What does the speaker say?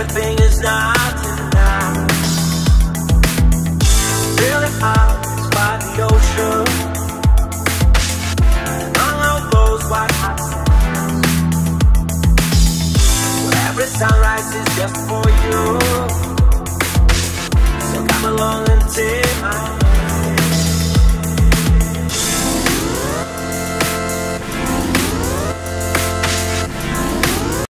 everything is nothing now. Feeling hot by the ocean. Along those white hot sands. Where every sunrise is just for you. So come along and take.